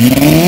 Yeah.